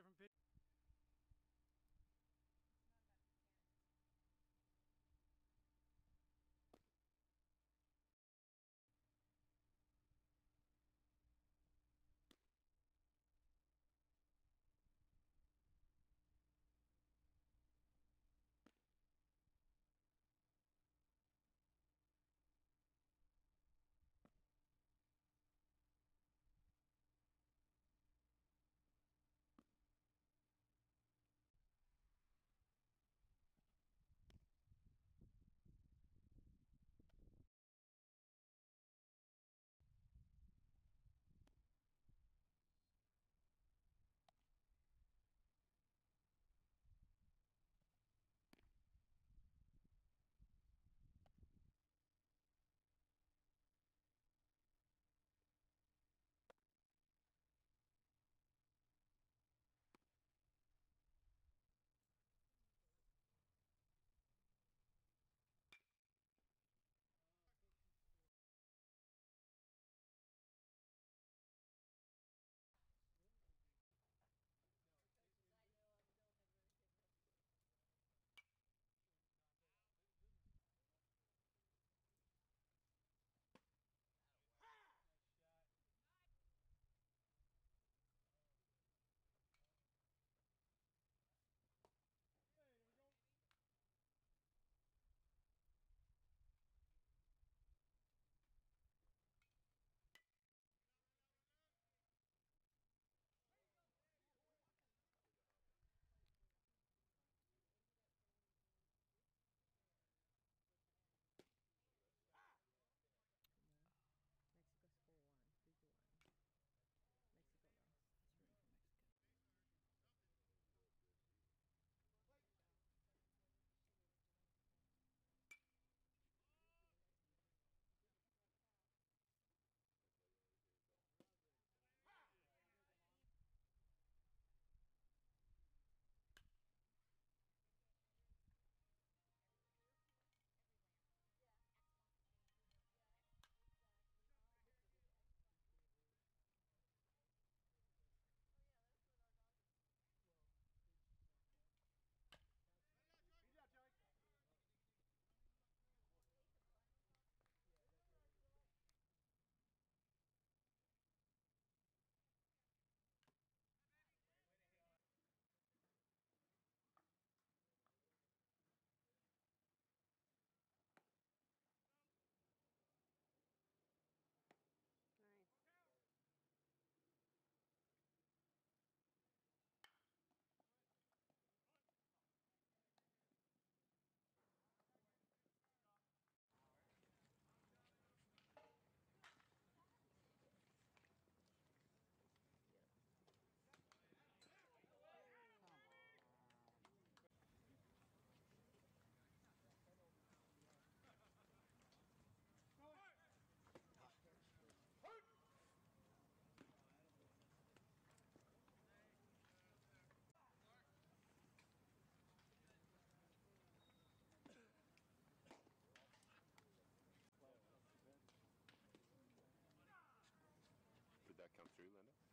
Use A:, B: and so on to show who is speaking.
A: different videos.
B: come through, Linda?